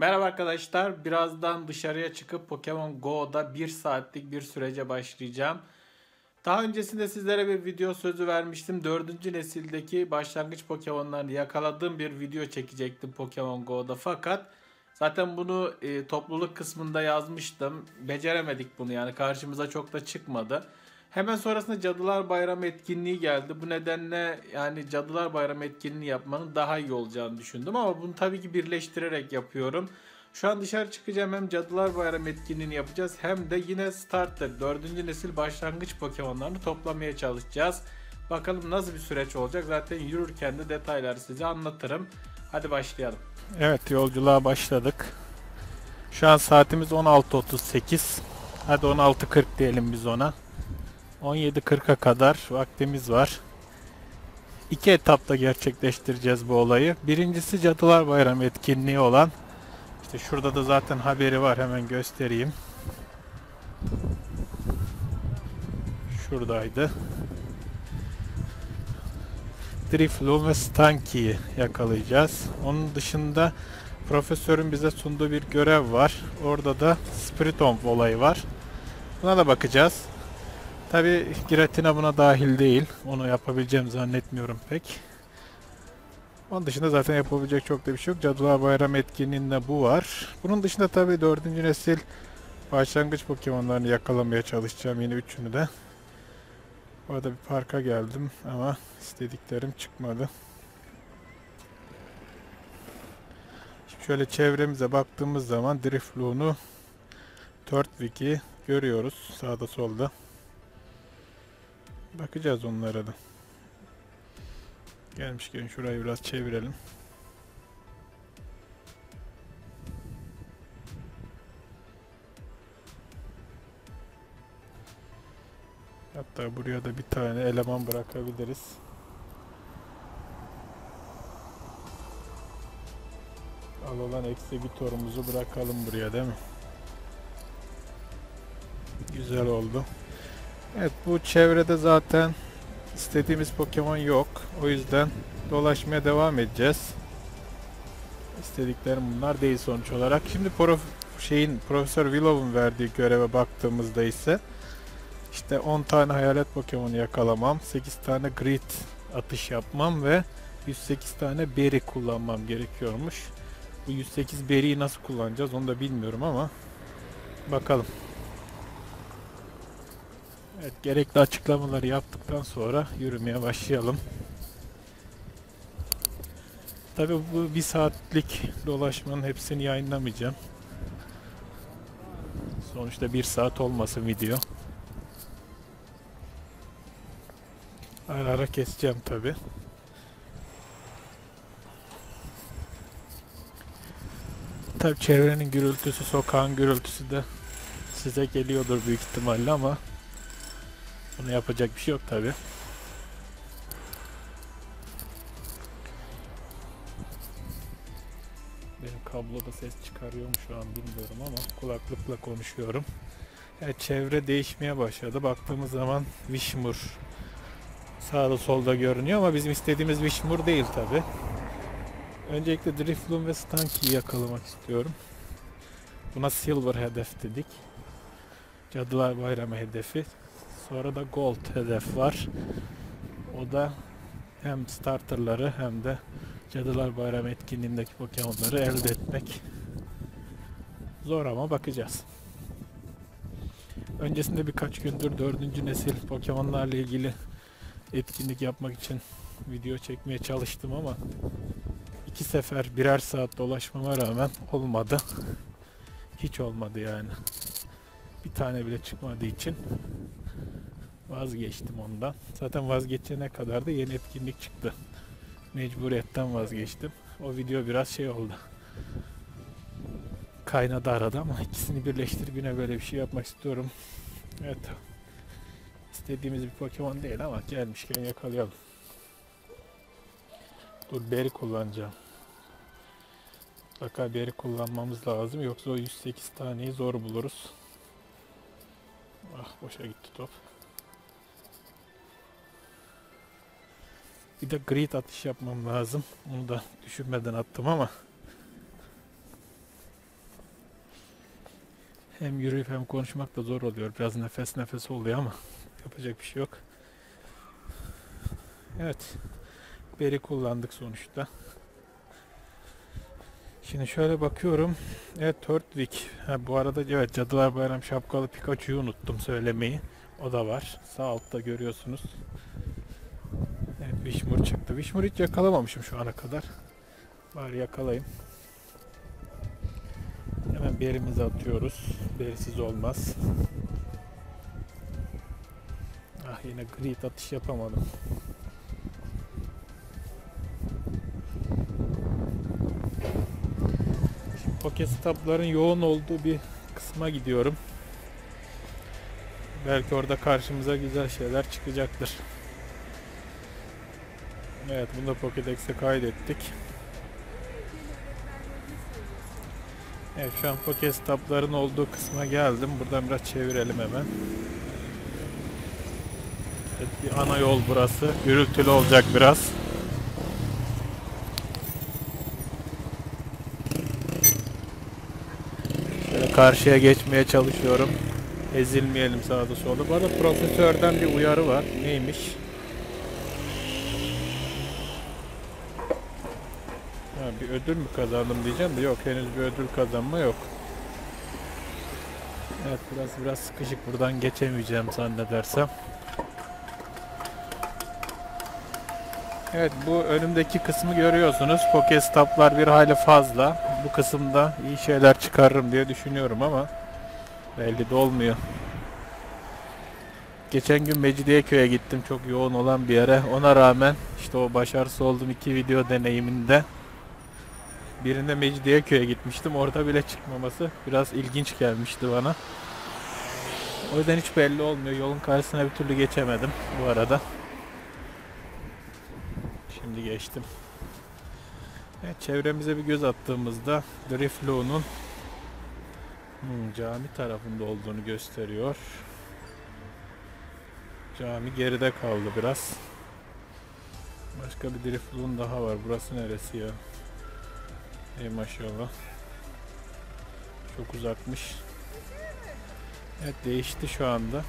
Merhaba arkadaşlar. Birazdan dışarıya çıkıp Pokemon Go'da 1 saatlik bir sürece başlayacağım. Daha öncesinde sizlere bir video sözü vermiştim. 4. nesildeki başlangıç Pokemon'larını yakaladığım bir video çekecektim Pokemon Go'da. Fakat zaten bunu e, topluluk kısmında yazmıştım. Beceremedik bunu yani karşımıza çok da çıkmadı. Hemen sonrasında Cadılar Bayramı etkinliği geldi. Bu nedenle yani Cadılar Bayramı etkinliği yapmanın daha iyi olacağını düşündüm ama bunu tabii ki birleştirerek yapıyorum. Şu an dışarı çıkacağım hem Cadılar Bayramı etkinliğini yapacağız hem de yine Starter 4. nesil başlangıç Pokemon'larını toplamaya çalışacağız. Bakalım nasıl bir süreç olacak. Zaten yürürken de detayları size anlatırım. Hadi başlayalım. Evet yolculuğa başladık. Şu an saatimiz 16.38. Hadi 16.40 diyelim biz ona. 17.40'a kadar vaktimiz var. İki etapta gerçekleştireceğiz bu olayı. Birincisi Cadılar Bayramı etkinliği olan. İşte şurada da zaten haberi var hemen göstereyim. Şuradaydı. Drifloon ve Stanky'yi yakalayacağız. Onun dışında profesörün bize sunduğu bir görev var. Orada da Spiritomb olayı var. Buna da bakacağız. Tabi Giratina buna dahil değil. Onu yapabileceğim zannetmiyorum pek. Onun dışında zaten yapabilecek çok da bir şey yok. Cadılar Bayram etkinliğinde bu var. Bunun dışında tabi dördüncü nesil başlangıç Pokemon'larını yakalamaya çalışacağım. Yine üçünü de. Bu arada bir parka geldim ama istediklerim çıkmadı. Şimdi şöyle çevremize baktığımız zaman Drifloon'u Turtwig'i görüyoruz sağda solda. Bakacağız onlara da. Gelmişken şurayı biraz çevirelim. Hatta buraya da bir tane eleman bırakabiliriz. Al olan eksebitorumuzu bırakalım buraya değil mi? Güzel oldu. Evet bu çevrede zaten istediğimiz Pokemon yok. O yüzden dolaşmaya devam edeceğiz. İstediklerim bunlar değil sonuç olarak. Şimdi prof şeyin Profesör Willow'un verdiği göreve baktığımızda ise işte 10 tane hayalet Pokemon yakalamam, 8 tane Grid atış yapmam ve 108 tane Berry kullanmam gerekiyormuş. Bu 108 Berry'i nasıl kullanacağız onu da bilmiyorum ama bakalım. Evet, gerekli açıklamaları yaptıktan sonra yürümeye başlayalım. Tabi bu bir saatlik dolaşmanın hepsini yayınlamayacağım. Sonuçta bir saat olmasın video. Ara ara keseceğim tabi. Tabi çevrenin gürültüsü, sokağın gürültüsü de size geliyordur büyük ihtimalle ama bunu yapacak bir şey yok tabi. Benim kabloda ses çıkarıyor mu şu an bilmiyorum ama kulaklıkla konuşuyorum. Evet çevre değişmeye başladı. Baktığımız zaman Wishmur sağda solda görünüyor ama bizim istediğimiz Wishmur değil tabi. Öncelikle Drifloon ve Stanky'yi yakalamak istiyorum. Buna Silver hedef dedik. Cadılar Bayramı hedefi. Sonra da Gold hedef var. O da hem starterları hem de Cadılar Bayramı etkinliğindeki Pokemon'ları elde etmek. Zor ama bakacağız. Öncesinde birkaç gündür dördüncü nesil Pokemon'larla ilgili etkinlik yapmak için video çekmeye çalıştım ama iki sefer birer saat dolaşmama rağmen olmadı. Hiç olmadı yani. Bir tane bile çıkmadığı için vazgeçtim ondan. Zaten vazgeçene kadar da yeni etkinlik çıktı. Mecburiyetten vazgeçtim. O video biraz şey oldu. Kaynadı arada ama ikisini birleştirip yine böyle bir şey yapmak istiyorum. Evet. İstediğimiz bir Pokemon değil ama gelmişken yakalayalım. Dur beri kullanacağım. Mutlaka beri kullanmamız lazım yoksa o 108 taneyi zor buluruz. Ah boşa gitti top. Bir de grid atış yapmam lazım. Onu da düşünmeden attım ama Hem yürüyüp hem konuşmak da zor oluyor. Biraz nefes nefes oluyor ama yapacak bir şey yok. Evet. Beri kullandık sonuçta. Şimdi şöyle bakıyorum. Evet Turtwig. Ha, bu arada evet Cadılar Bayram şapkalı Pikachu'yu unuttum söylemeyi. O da var. Sağ altta görüyorsunuz. Wishmur çıktı. Wishmur hiç yakalamamışım şu ana kadar. Bari yakalayayım. Hemen berimizi atıyoruz. Berisiz olmaz. Ah yine grid atış yapamadım. Şimdi Pokestop'ların yoğun olduğu bir kısma gidiyorum. Belki orada karşımıza güzel şeyler çıkacaktır. Evet bunu da Pokédex'e kaydettik. Evet şu an Pokestop'ların olduğu kısma geldim. Buradan biraz çevirelim hemen. Evet, bir ana yol burası. Gürültülü olacak biraz. Şöyle karşıya geçmeye çalışıyorum. Ezilmeyelim sağda solda. Bu arada profesörden bir uyarı var. Neymiş? Ha, bir ödül mü kazandım diyeceğim de yok henüz bir ödül kazanma yok. Evet biraz biraz sıkışık buradan geçemeyeceğim zannedersem. Evet bu önümdeki kısmı görüyorsunuz. Pokestop'lar bir hayli fazla. Bu kısımda iyi şeyler çıkarırım diye düşünüyorum ama belli de olmuyor. Geçen gün Mecidiyeköy'e gittim çok yoğun olan bir yere. Ona rağmen işte o başarısız olduğum iki video deneyiminde birinde Mecidiyeköy'e gitmiştim. Orada bile çıkmaması biraz ilginç gelmişti bana. O yüzden hiç belli olmuyor. Yolun karşısına bir türlü geçemedim bu arada. Şimdi geçtim. Evet, çevremize bir göz attığımızda Driflo'nun hmm, cami tarafında olduğunu gösteriyor. Cami geride kaldı biraz. Başka bir Driflo'nun daha var. Burası neresi ya? Ey maşallah. Çok uzakmış. Evet değişti şu anda.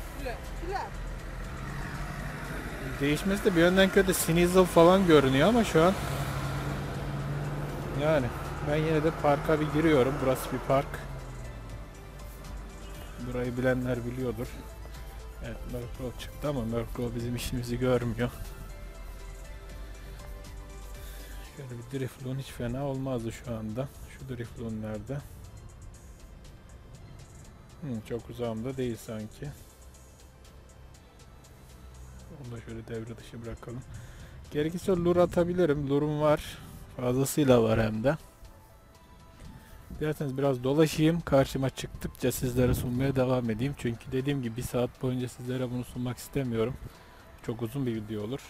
Değişmesi de bir yönden kötü. Sneasel falan görünüyor ama şu an yani ben yine de parka bir giriyorum. Burası bir park. Burayı bilenler biliyordur. Evet Murkrow çıktı ama Murkrow bizim işimizi görmüyor. Şöyle bir Drifloon hiç fena olmazdı şu anda. Şu Drifloon nerede? Hmm, çok uzağımda değil sanki. Onu da şöyle devre dışı bırakalım. Gerekirse lure atabilirim. Lurum var. Fazlasıyla var hem de. Dilerseniz biraz dolaşayım. Karşıma çıktıkça sizlere sunmaya devam edeyim. Çünkü dediğim gibi bir saat boyunca sizlere bunu sunmak istemiyorum. Çok uzun bir video olur.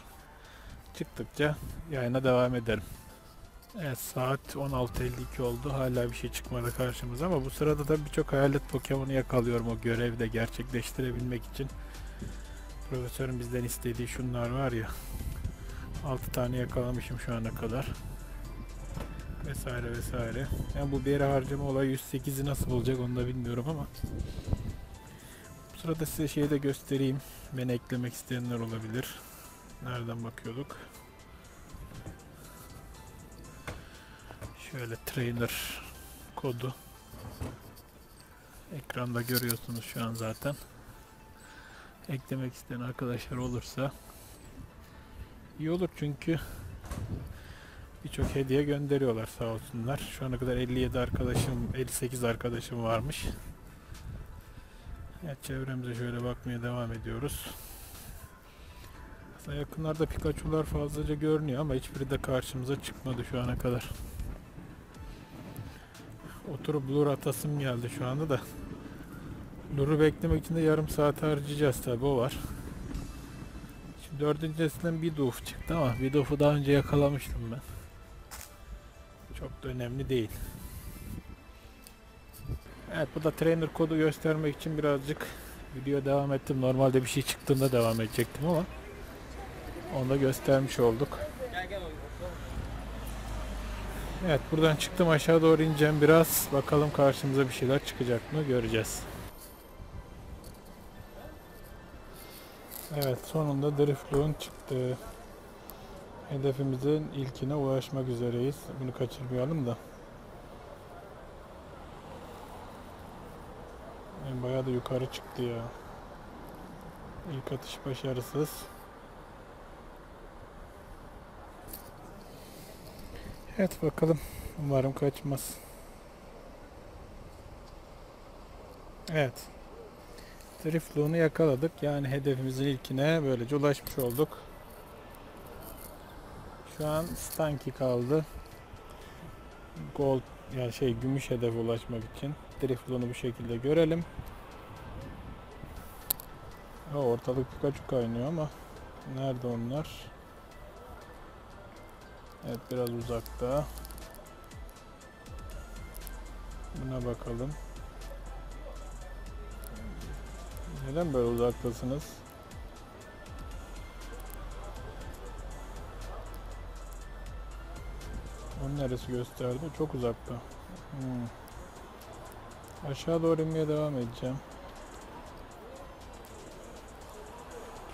Çıktıkça yayına devam ederim. Evet saat 16.52 oldu. Hala bir şey çıkmadı karşımıza ama bu sırada da birçok hayalet Pokemon'u yakalıyorum o görevi de gerçekleştirebilmek için. Profesörün bizden istediği şunlar var ya. 6 tane yakalamışım şu ana kadar. Vesaire vesaire. Yani bu bir harcama olayı 108'i nasıl olacak onu da bilmiyorum ama. Bu sırada size şeyi de göstereyim. Beni eklemek isteyenler olabilir. Nereden bakıyorduk? Şöyle trainer kodu ekranda görüyorsunuz şu an zaten. Eklemek isteyen arkadaşlar olursa iyi olur çünkü birçok hediye gönderiyorlar sağ olsunlar. Şu ana kadar 57 arkadaşım, 58 arkadaşım varmış. Evet çevremize şöyle bakmaya devam ediyoruz. Aslında yakınlarda Pikachu'lar fazlaca görünüyor ama hiçbiri de karşımıza çıkmadı şu ana kadar. Oturup lure atasım geldi şu anda da. Lure'u beklemek için de yarım saat harcayacağız tabi o var. Şimdi dördüncü nesilden bir doof çıktı ama bir doof'u daha önce yakalamıştım ben. Çok da önemli değil. Evet bu da trainer kodu göstermek için birazcık video devam ettim. Normalde bir şey çıktığında devam edecektim ama onu da göstermiş olduk. Evet buradan çıktım aşağı doğru ineceğim biraz. Bakalım karşımıza bir şeyler çıkacak mı göreceğiz. Evet sonunda Driftloon çıktı. Hedefimizin ilkine ulaşmak üzereyiz. Bunu kaçırmayalım da. Yani bayağı da yukarı çıktı ya. İlk atış başarısız. Evet bakalım. Umarım kaçmaz. Evet. Drifloon'u yakaladık. Yani hedefimizin ilkine böylece ulaşmış olduk. Şu an Stanky kaldı. Gold yani şey gümüş hedefe ulaşmak için. Drifloon'u bu şekilde görelim. Ha, ortalık Pikachu kaynıyor ama nerede onlar? Evet biraz uzakta. Buna bakalım. Neden böyle uzaktasınız? Onun neresi gösterdi? Çok uzakta. Hmm. Aşağı doğru inmeye devam edeceğim.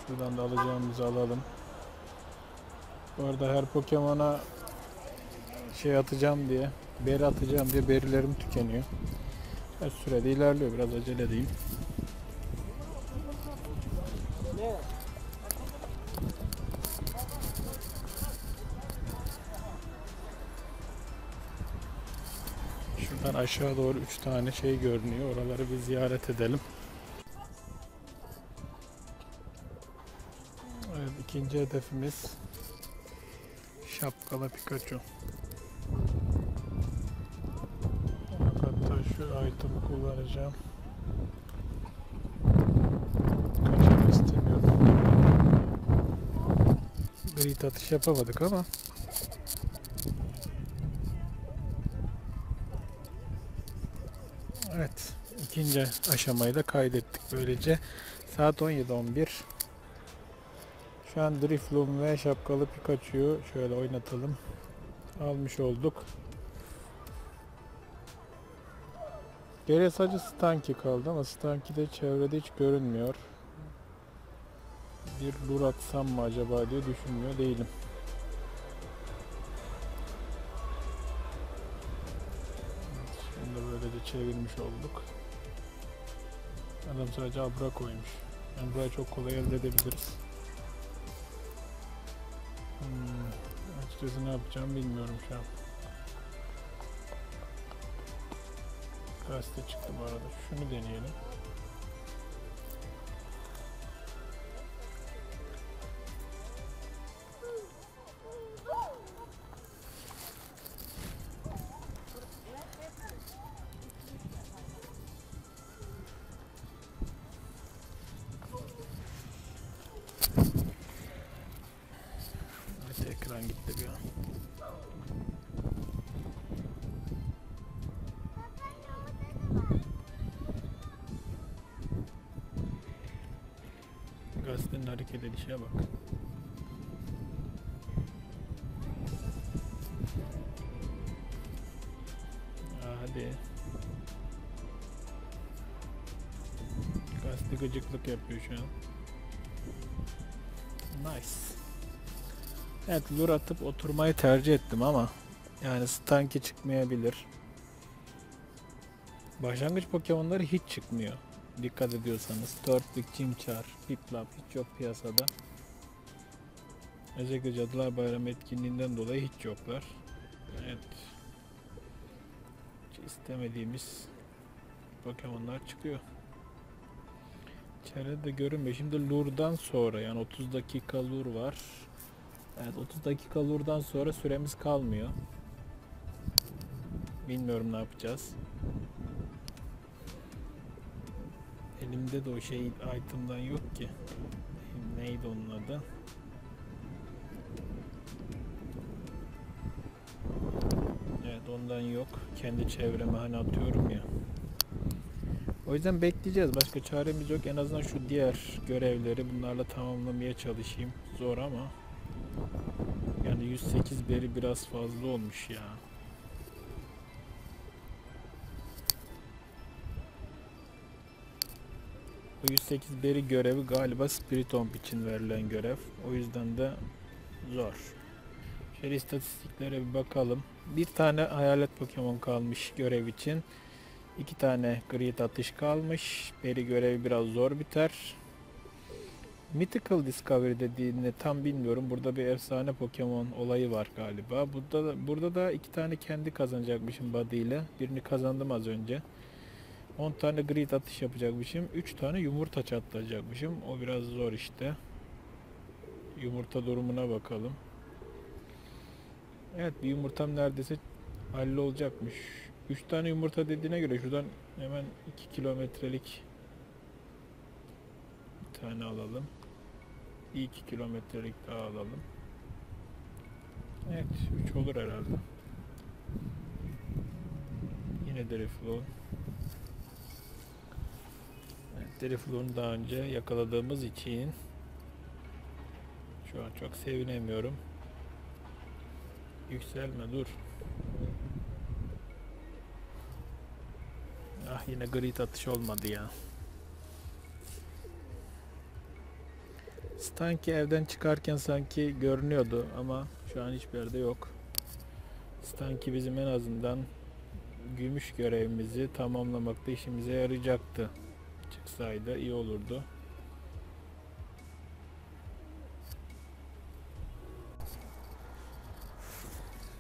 Şuradan da alacağımızı alalım. Bu arada her Pokemon'a şey atacağım diye, beri atacağım diye berilerim tükeniyor. Her sürede ilerliyor. Biraz acele edeyim. Şuradan aşağı doğru 3 tane şey görünüyor. Oraları bir ziyaret edelim. Evet ikinci hedefimiz şapkalı Pikachu. Hatta şu item'ı kullanacağım. Kaçmak istemiyorum. Grid atış yapamadık ama Evet. ikinci aşamayı da kaydettik böylece. Saat 17.11. Şu an Drifloon ve şapkalı Pikachu'yu şöyle oynatalım. Almış olduk. Geriye sadece Stanky kaldı ama Stanky de çevrede hiç görünmüyor. Bir lure atsam mı acaba diye düşünmüyor değilim. Şimdi böylece çevirmiş olduk. Adam sadece abra koymuş. Yani burayı çok kolay elde edebiliriz. Hmm, açıkçası ne yapacağım bilmiyorum şu an. Gazete çıktı bu arada. Şunu deneyelim. Edişe bak. Hadi. Gazete gıcıklık yapıyor şu an. Nice. Evet lure atıp oturmayı tercih ettim ama yani stanki çıkmayabilir. Başlangıç Pokemon'ları hiç çıkmıyor. Dikkat ediyorsanız. Törtlük, Chimchar, Piplup hiç yok piyasada. Özellikle Cadılar Bayramı etkinliğinden dolayı hiç yoklar. Evet. Hiç istemediğimiz Pokemon'lar çıkıyor. İçeride görünmüyor. Şimdi Lure'dan sonra yani 30 dakika Lure var. Evet 30 dakika Lure'dan sonra süremiz kalmıyor. Bilmiyorum ne yapacağız. Elimde de o şey item'dan yok ki. Neydi onun adı? Evet ondan yok. Kendi çevreme hani atıyorum ya. O yüzden bekleyeceğiz. Başka çaremiz yok. En azından şu diğer görevleri bunlarla tamamlamaya çalışayım. Zor ama. Yani 108 beri biraz fazla olmuş ya. 108 beri görevi galiba Spiritomb için verilen görev. O yüzden de zor. Şöyle istatistiklere bir bakalım. Bir tane hayalet Pokemon kalmış görev için. İki tane grid atış kalmış. Beri görevi biraz zor biter. Mythical Discovery dediğini tam bilmiyorum. Burada bir efsane Pokemon olayı var galiba. Burada da, burada da iki tane kendi kazanacakmışım Buddy ile. Birini kazandım az önce. 10 tane grid atış yapacakmışım. 3 tane yumurta çatlayacakmışım. O biraz zor işte. Yumurta durumuna bakalım. Evet bir yumurtam neredeyse hallolacakmış. 3 tane yumurta dediğine göre şuradan hemen 2 kilometrelik bir tane alalım. 2 kilometrelik daha alalım. Evet 3 olur herhalde. Yine Drifloon. Evet, Drifloon'u daha önce yakaladığımız için şu an çok sevinemiyorum. Yükselme dur. Ah yine grid atış olmadı ya. Stanky evden çıkarken sanki görünüyordu ama şu an hiçbir yerde yok. Stanky bizim en azından gümüş görevimizi tamamlamakta işimize yarayacaktı. Çıksaydı iyi olurdu.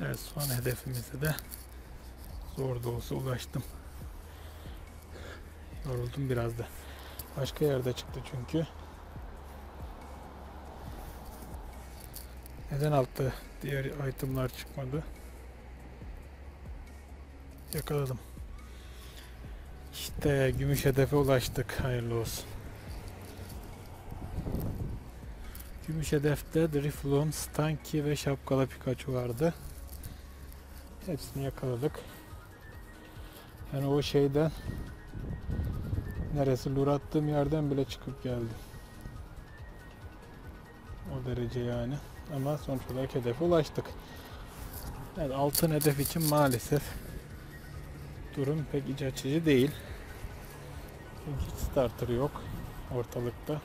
Evet son hedefimize de zor da olsa ulaştım. Yoruldum biraz da. Başka yerde çıktı çünkü. Neden altta diğer itemlar çıkmadı? Yakaladım. İşte gümüş hedefe ulaştık. Hayırlı olsun. Gümüş hedefte Drifloon, Stanky ve şapkalı Pikachu vardı. Hepsini yakaladık. Yani o şeyden neresi lure attığım yerden bile çıkıp geldim. O derece yani. Ama sonuç olarak hedefe ulaştık. Evet, altın hedef için maalesef durum pek iç açıcı değil. Çünkü hiç starter yok ortalıkta.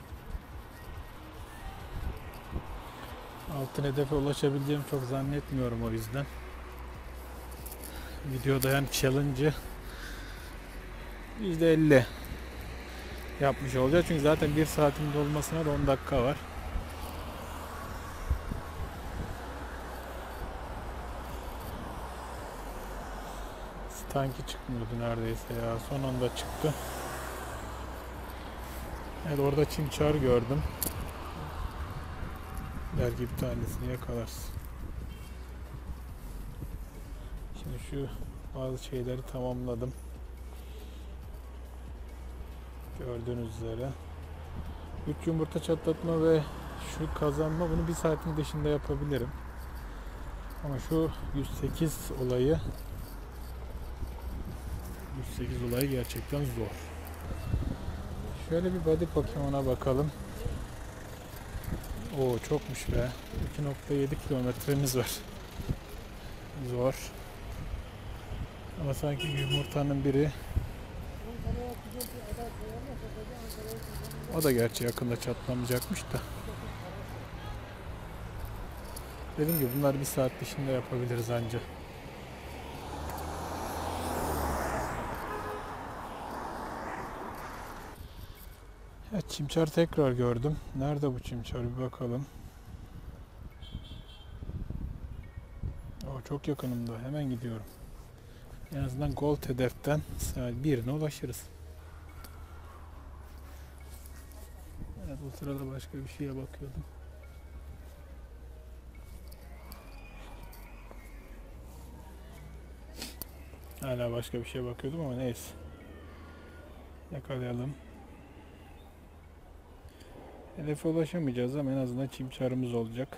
Altın hedefe ulaşabileceğimi çok zannetmiyorum o yüzden. Videoda yani challenge'ı %50 yapmış olacağız. Çünkü zaten bir saatin dolmasına da 10 dakika var. Stanki çıkmıyordu neredeyse ya. Son anda çıktı. Evet orada çimçar gördüm. Belki bir tanesini yakalarsın. Şimdi şu bazı şeyleri tamamladım. Gördüğünüz üzere. 3 yumurta çatlatma ve şu kazanma bunu bir saatin dışında yapabilirim. Ama şu 108 olayı 108 olayı gerçekten zor. Şöyle bir body Pokemon'a bakalım. Oo çokmuş be. 2.7 kilometremiz var. Zor. Ama sanki yumurtanın biri o da gerçi yakında çatlamayacakmış da. Dediğim gibi bunlar bir saat dışında yapabiliriz anca. Evet çimçar tekrar gördüm. Nerede bu çimçar bir bakalım. O çok yakınımda. Hemen gidiyorum. En azından gold hedeften birine ulaşırız. Evet o sırada başka bir şeye bakıyordum. Hala başka bir şeye bakıyordum ama neyse. Yakalayalım. Hedefe ulaşamayacağız ama en azından çimçarımız olacak.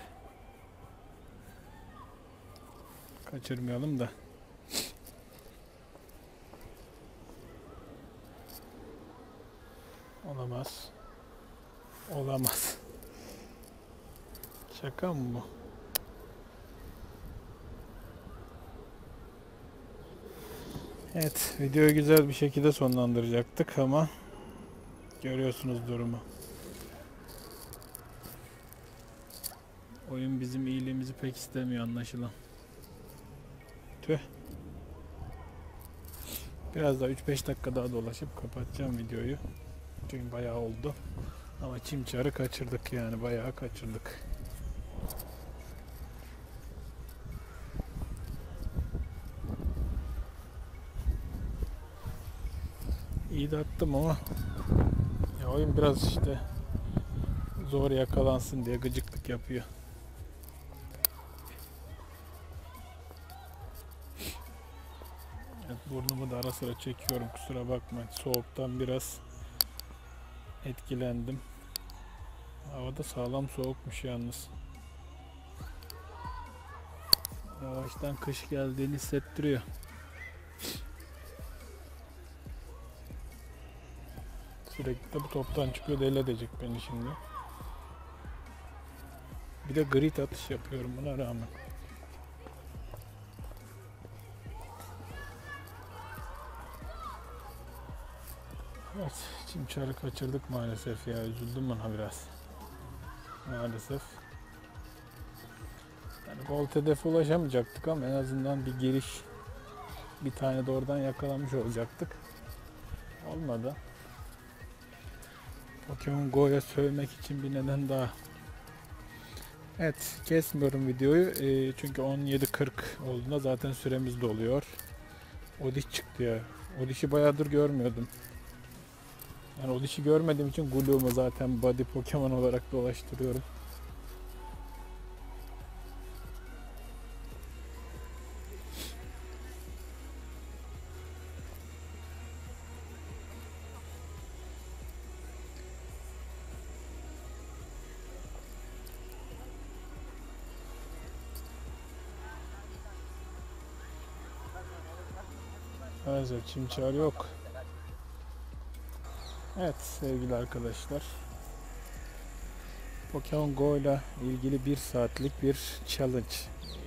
Kaçırmayalım da. Olamaz. Olamaz. Şaka mı bu? Evet, videoyu güzel bir şekilde sonlandıracaktık ama Görüyorsunuz durumu. Oyun bizim iyiliğimizi pek istemiyor anlaşılan. Tüh. Biraz daha 3-5 dakika daha dolaşıp kapatacağım videoyu. Çünkü bayağı oldu. Ama çimçarı kaçırdık yani bayağı kaçırdık. İyi de attım ama ya oyun biraz işte zor yakalansın diye gıcıklık yapıyor. Burnumu da ara sıra çekiyorum kusura bakmayın. Soğuktan biraz etkilendim. Havada sağlam soğukmuş yalnız. Yavaştan kış geldiğini hissettiriyor. Sürekli de bu toptan çıkıyor deli edecek beni şimdi. Bir de grit atış yapıyorum buna rağmen. Evet, çimçarı kaçırdık maalesef ya. Üzüldüm buna biraz. Maalesef. Yani gol hedefe ulaşamayacaktık ama en azından bir giriş bir tane de oradan yakalamış olacaktık. Olmadı. Pokemon Go'ya sövmek için bir neden daha. Evet, kesmiyorum videoyu. Ee, çünkü 17.40 olduğunda zaten süremiz doluyor. Odiş çıktı ya. Odish'i bayağıdır görmüyordum. Yani Odish'i görmediğim için Gloom'u zaten body Pokemon olarak dolaştırıyorum. Maalesef çimçar yok. Evet sevgili arkadaşlar. Pokemon Go ile ilgili bir saatlik bir challenge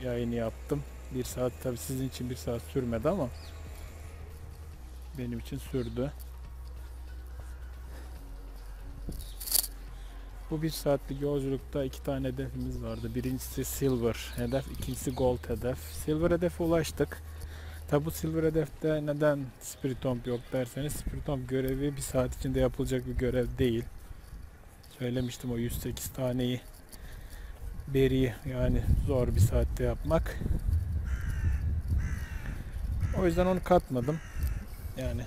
yayını yaptım. Bir saat tabi sizin için bir saat sürmedi ama benim için sürdü. Bu bir saatlik yolculukta iki tane hedefimiz vardı. Birincisi Silver hedef, ikincisi Gold hedef. Silver hedefe ulaştık. Tabi bu Silver hedefte neden Spiritomb yok derseniz Spiritomb görevi bir saat içinde yapılacak bir görev değil. Söylemiştim o 108 taneyi beri yani zor bir saatte yapmak. O yüzden onu katmadım. Yani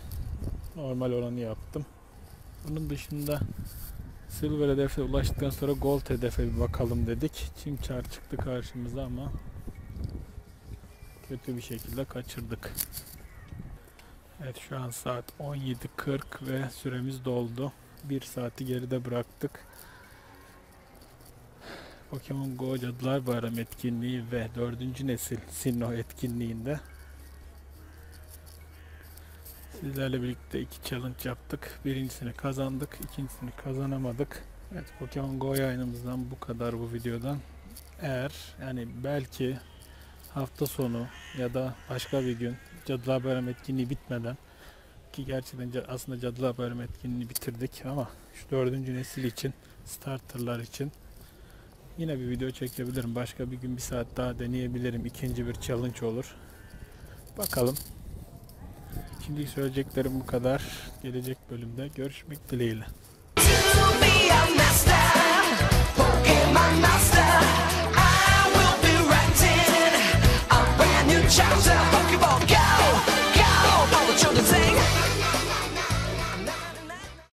normal olanı yaptım. Bunun dışında Silver hedefe ulaştıktan sonra Gold hedefe bir bakalım dedik. Çimçar çıktı karşımıza ama kötü bir şekilde kaçırdık. Evet şu an saat 17.40 ve süremiz doldu. Bir saati geride bıraktık. Pokemon Go Cadılar Bayramı etkinliği ve 4. nesil Sinnoh etkinliğinde sizlerle birlikte iki challenge yaptık. Birincisini kazandık, ikincisini kazanamadık. Evet Pokemon Go yayınımızdan bu kadar bu videodan. Eğer yani belki hafta sonu ya da başka bir gün Cadılar Bayramı etkinliği bitmeden ki gerçekten aslında Cadılar Bayramı etkinliğini bitirdik ama şu dördüncü nesil için starterlar için yine bir video çekebilirim. Başka bir gün bir saat daha deneyebilirim. İkinci bir challenge olur. Bakalım. Şimdi söyleyeceklerim bu kadar. Gelecek bölümde görüşmek dileğiyle. shout out, Pokeball, go!